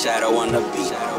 Shadow on the beat.